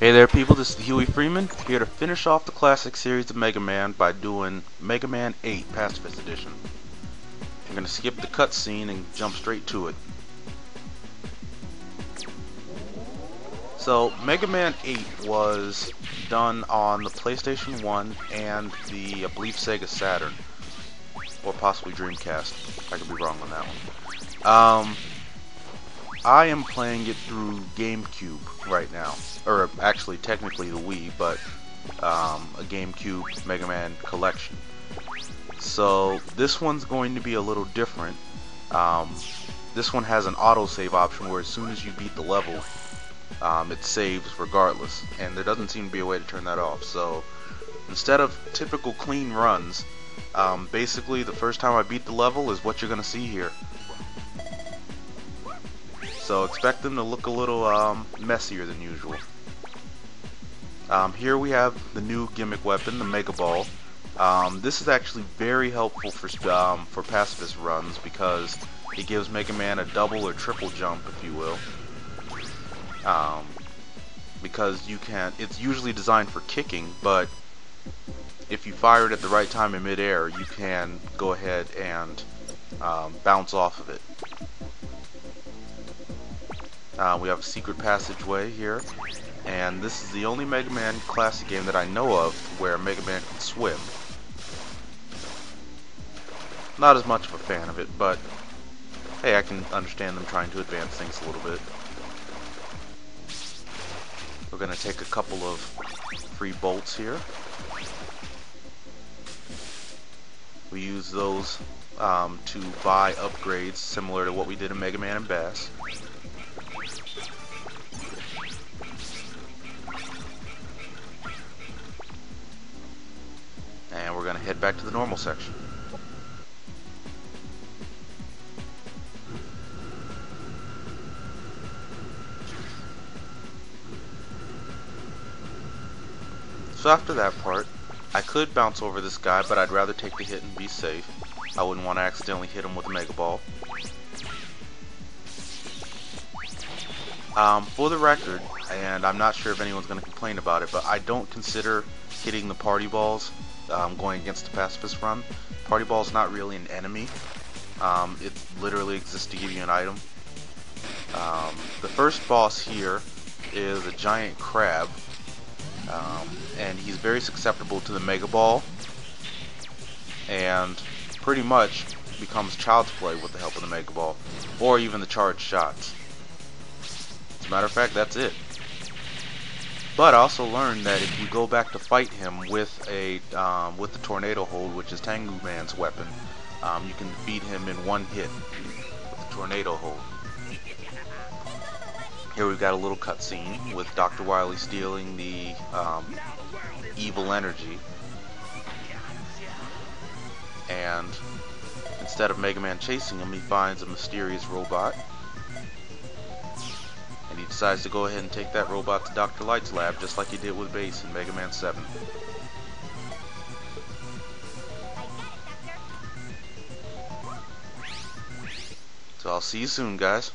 Hey there people, this is Huey Freeman, here to finish off the classic series of Mega Man by doing Mega Man 8 Pacifist Edition. I'm going to skip the cutscene and jump straight to it. So, Mega Man 8 was done on the PlayStation 1 and the, I believe, Sega Saturn. Or possibly Dreamcast. I could be wrong on that one. Um, I am playing it through GameCube right now. Or actually, technically the Wii, but um, a GameCube Mega Man collection. So this one's going to be a little different. Um, this one has an autosave option where as soon as you beat the level, um, it saves regardless. And there doesn't seem to be a way to turn that off. So instead of typical clean runs, um, basically the first time I beat the level is what you're going to see here. So expect them to look a little um, messier than usual. Um, here we have the new gimmick weapon, the Mega Ball. Um, this is actually very helpful for um, for pacifist runs because it gives Mega Man a double or triple jump, if you will. Um, because you can, it's usually designed for kicking, but if you fire it at the right time in midair, you can go ahead and um, bounce off of it. Uh, we have a secret passageway here, and this is the only Mega Man classic game that I know of where Mega Man can swim. Not as much of a fan of it, but hey, I can understand them trying to advance things a little bit. We're going to take a couple of free bolts here. We use those um, to buy upgrades similar to what we did in Mega Man and Bass. Head back to the normal section. So after that part, I could bounce over this guy, but I'd rather take the hit and be safe. I wouldn't want to accidentally hit him with a Mega Ball. Um, for the record, and I'm not sure if anyone's going to complain about it, but I don't consider hitting the party balls um, going against the pacifist run. Party ball is not really an enemy. Um, it literally exists to give you an item. Um, the first boss here is a giant crab, um, and he's very susceptible to the Mega Ball, and pretty much becomes child's play with the help of the Mega Ball, or even the charged shots. As a matter of fact, that's it. But I also learned that if you go back to fight him with a um, with the tornado hold, which is Tengu Man's weapon, um, you can defeat him in one hit with the tornado hold. Here we've got a little cutscene with Dr. Wily stealing the um, evil energy, and instead of Mega Man chasing him, he finds a mysterious robot decides to go ahead and take that robot to Dr. Light's lab just like he did with Bass in Mega Man 7. So I'll see you soon guys.